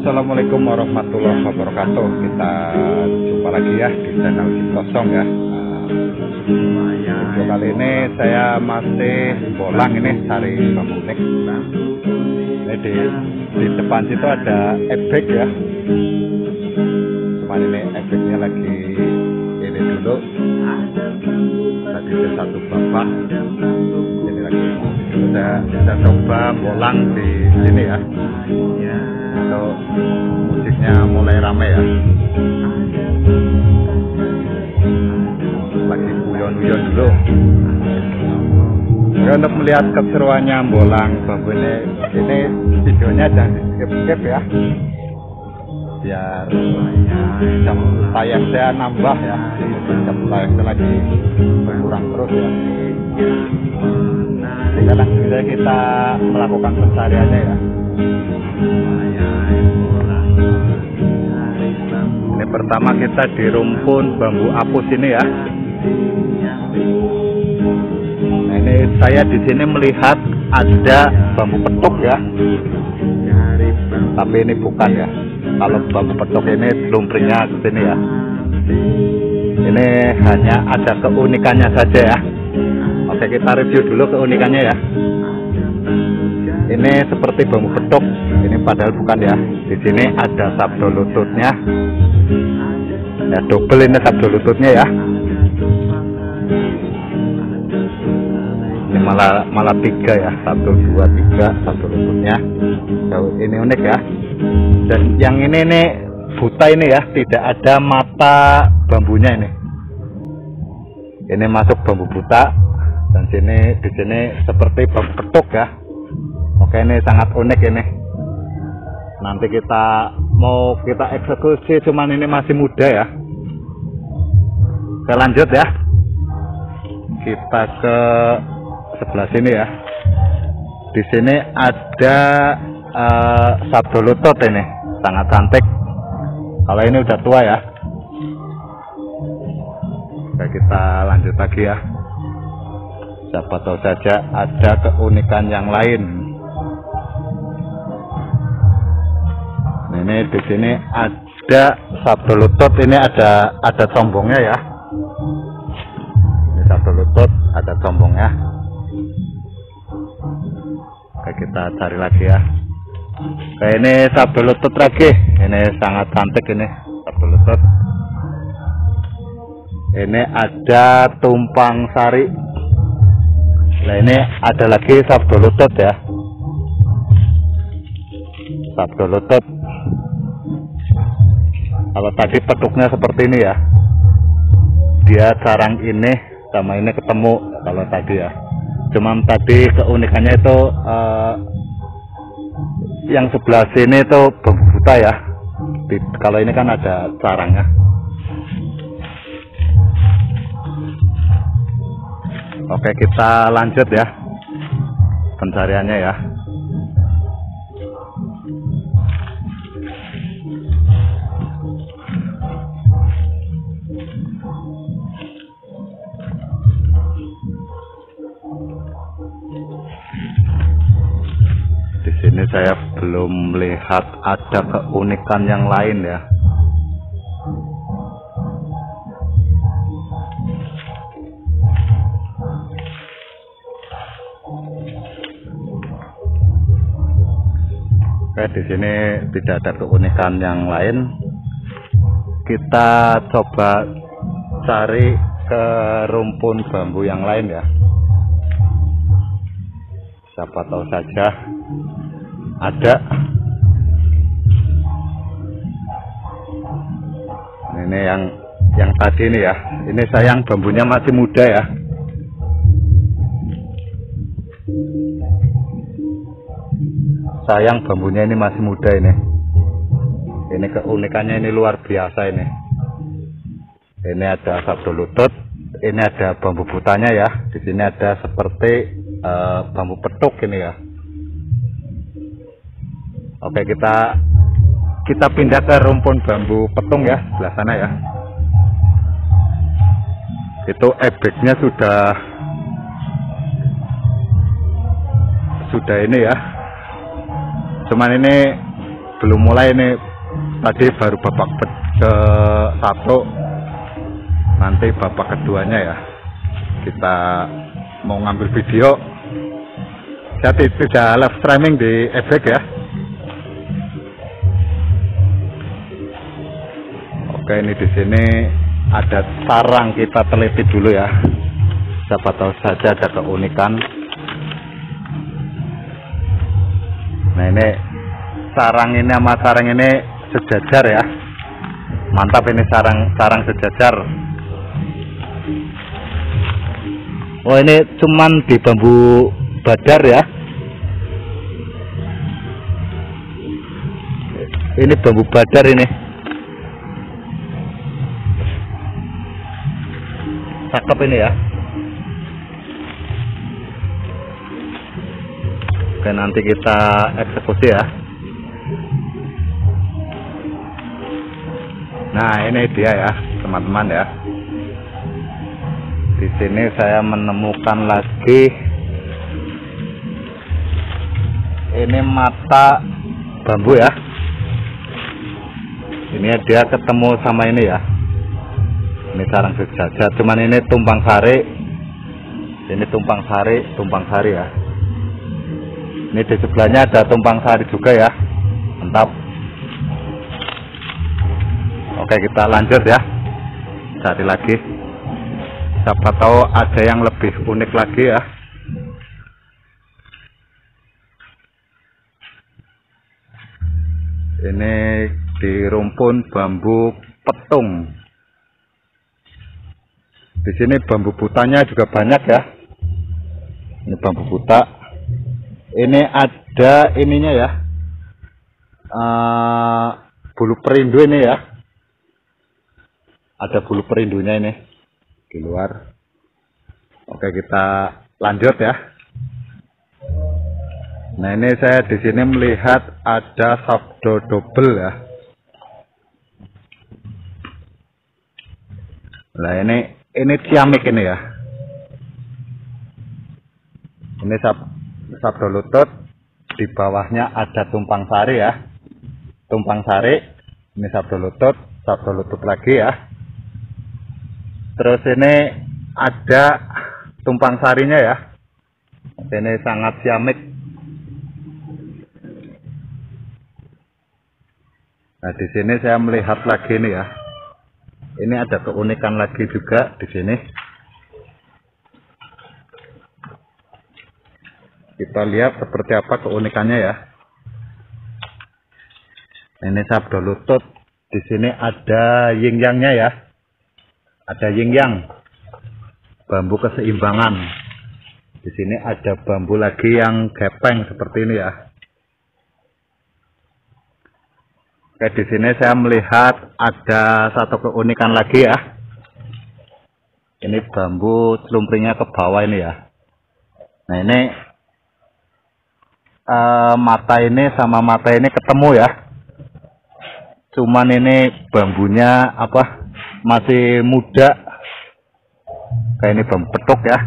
Assalamualaikum warahmatullahi wabarakatuh. Kita jumpa lagi ya di channel Kosong ya. Video kali ini saya masih bolang ini cari pemunik Ini di, di depan situ ada ebek ya. Cuman ini ebeknya lagi ini dulu. Tadi ada satu bapak. Ini sudah kita coba bolang di sini ya. Untuk musiknya mulai rame ya. Lagi guyon-guyon dulu. Ya untuk melihat keseruannya bolang bambu ini videonya jangan di skip-skip ya. Biar jam tayang saya nambah ya. Jam tayang saya lagi berkurang terus ya saja kita melakukan pencariannya ya. Ini pertama kita di rumpun bambu apus ini ya. Nah ini saya di sini melihat ada bambu petuk ya. Tapi ini bukan ya. Kalau bambu petuk ini lumprinya ke sini ya. Ini hanya ada keunikannya saja ya oke kita review dulu keunikannya ya. Ini seperti bambu petuk ini padahal bukan ya. Di sini ada sabdo lututnya. Ya double ini sabdo lututnya ya. Ini malah malah tiga ya. Satu dua tiga satu lututnya. So, ini unik ya. Dan yang ini nih buta ini ya. Tidak ada mata bambunya ini. Ini masuk bambu buta dan sini di sini seperti bambu petuk ya. Oke ini sangat unik ini. Nanti kita mau kita eksekusi cuman ini masih muda ya. Kita lanjut ya. Kita ke sebelah sini ya. Di sini ada uh, sabdo lutut ini. Sangat cantik. Kalau ini udah tua ya. Oke kita lanjut lagi ya siapa tahu saja ada keunikan yang lain. Ini di sini ada sabdo lutut. Ini ada ada sombongnya ya. Ini sabdo lutut ada sombongnya oke kita cari lagi ya. Oke ini sabdo lutut lagi. Ini sangat cantik ini sabdo lutut. Ini ada tumpang sari nah ini ada lagi sabdo lutut ya. Sabdo lutut. Kalau tadi petuknya seperti ini ya. Dia sarang ini sama ini ketemu kalau tadi ya. Cuman tadi keunikannya itu uh, yang sebelah sini itu buta ya. Di, kalau ini kan ada sarangnya oke kita lanjut ya. Pencariannya ya. Di sini saya belum melihat ada keunikan yang lain ya Oke di sini tidak ada keunikan yang lain. Kita coba cari ke rumpun bambu yang lain ya. Siapa tahu saja ada. Ini yang yang tadi ini ya. Ini sayang bambunya masih muda ya sayang bambunya ini masih muda ini. Ini keunikannya ini luar biasa ini. Ini ada sabdo lutut ini ada bambu butanya ya. Di sini ada seperti uh, bambu petuk ini ya. Oke kita kita pindah ke rumpun bambu petung ya sebelah sana ya. Itu ebeknya sudah sudah ini ya cuman ini belum mulai ini. Tadi baru babak ke satu. Nanti babak keduanya ya. Kita mau ngambil video. Jadi tidak live streaming di efek ya. Oke ini di sini ada sarang kita teliti dulu ya. Siapa tahu saja ada keunikan nah ini sarang ini sama sarang ini sejajar ya. Mantap ini sarang sarang sejajar. Oh ini cuman di bambu badar ya. Ini bambu badar ini. Cakep ini ya oke nanti kita eksekusi ya. Nah ini dia ya teman-teman ya. Di sini saya menemukan lagi ini mata bambu ya. Ini dia ketemu sama ini ya. Ini sarang sejajar. Cuman ini tumpang sari. Ini tumpang sari tumpang sari ya ini di sebelahnya ada tumpang sari juga ya. Mantap. Oke kita lanjut ya. Cari lagi. Siapa tahu ada yang lebih unik lagi ya. Ini di rumpun bambu petung. Di sini bambu butanya juga banyak ya. Ini bambu buta. Ini ada ininya ya. Uh, bulu perindu ini ya. Ada bulu perindunya ini di luar. Oke, kita lanjut ya. Nah, ini saya di sini melihat ada sabdo double ya. Nah, ini ini ciamik ini ya ini sab sabdo lutut di bawahnya ada tumpang sari ya. Tumpang sari ini sabdo lutut sabdo lutut lagi ya. Terus ini ada tumpang sarinya ya. Ini sangat ciamik nah di sini saya melihat lagi nih ya. Ini ada keunikan lagi juga di sini. Kita lihat seperti apa keunikannya ya. Ini sabdo lutut. Di sini ada yin yangnya ya. Ada yin yang. Bambu keseimbangan. Di sini ada bambu lagi yang gepeng seperti ini ya. Oke, di sini saya melihat ada satu keunikan lagi ya. Ini bambu celumpringnya ke bawah ini ya. Nah ini uh, mata ini sama mata ini ketemu ya. Cuman ini bambunya apa masih muda. Kayak ini bambu petuk ya.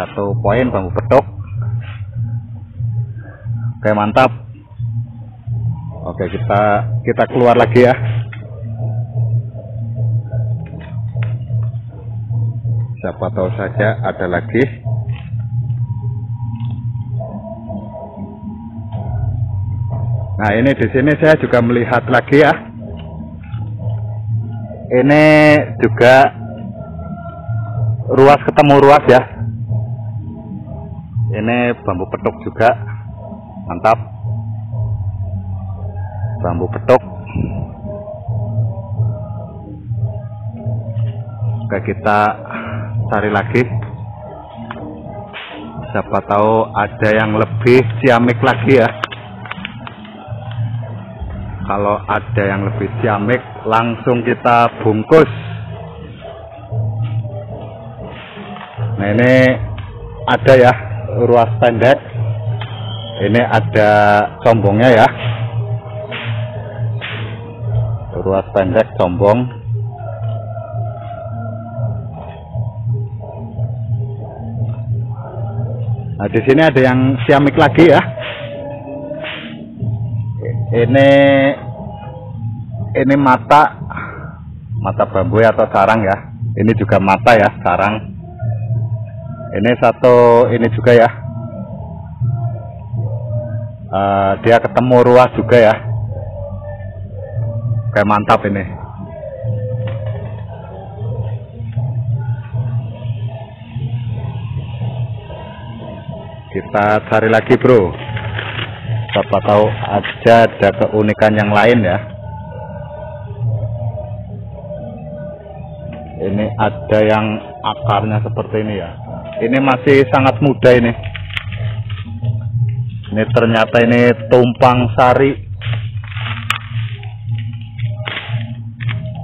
Satu poin bambu petuk. Oke mantap. Oke, kita kita keluar lagi ya. Siapa tahu saja ada lagi. Nah, ini di sini saya juga melihat lagi ya. Ini juga ruas ketemu ruas ya. Ini bambu petuk juga. Mantap bambu petok oke kita cari lagi siapa tahu ada yang lebih ciamik lagi ya kalau ada yang lebih ciamik, langsung kita bungkus. Nah ini ada ya ruas pendek. Ini ada sombongnya ya. Ruas pendek sombong. Nah, di sini ada yang siamik lagi ya. Ini ini mata mata bambu atau sarang ya. Ini juga mata ya, sarang. Ini satu ini juga ya. Uh, dia ketemu ruas juga ya. Kayak mantap ini. kita cari lagi bro siapa tahu aja ada keunikan yang lain ya. Ini ada yang akarnya seperti ini ya. Ini masih sangat muda ini. Ini ternyata ini tumpang sari.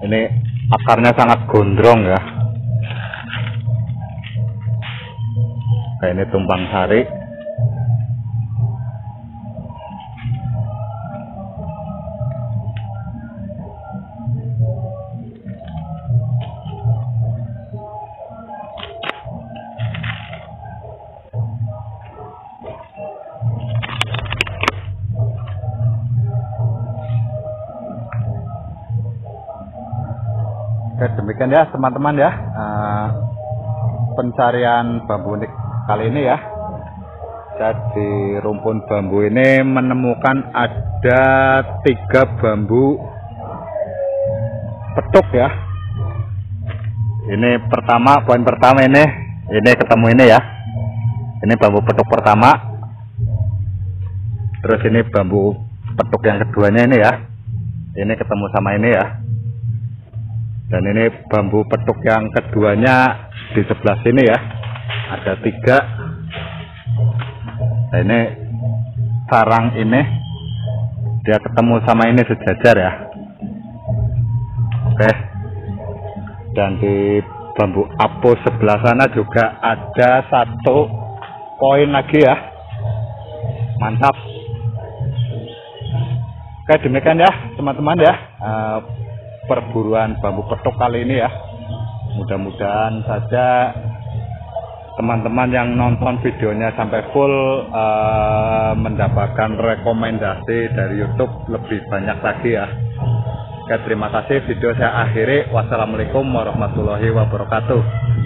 Ini akarnya sangat gondrong ya. Kayak ini tumpang sari Demikian ya teman-teman ya uh, pencarian bambu unik kali ini ya. Jadi rumpun bambu ini menemukan ada tiga bambu petuk ya. Ini pertama, poin pertama ini, ini ketemu ini ya. Ini bambu petuk pertama. Terus ini bambu petuk yang keduanya ini ya. Ini ketemu sama ini ya dan ini bambu petuk yang keduanya di sebelah sini ya. Ada tiga. Nah, ini sarang ini. Dia ketemu sama ini sejajar ya. Oke. Dan di bambu apo sebelah sana juga ada satu koin lagi ya. Mantap. Oke demikian ya teman-teman ya. Uh, perburuan bambu petok kali ini ya. Mudah-mudahan saja teman-teman yang nonton videonya sampai full uh, mendapatkan rekomendasi dari YouTube lebih banyak lagi ya. Oke terima kasih. Video saya akhiri. Wassalamualaikum warahmatullahi wabarakatuh